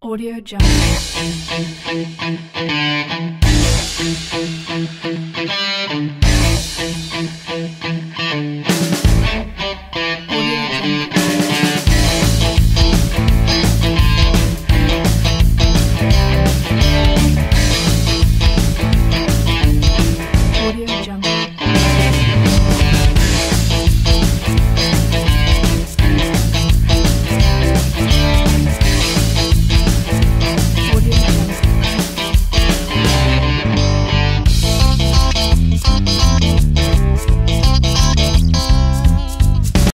Audio jump.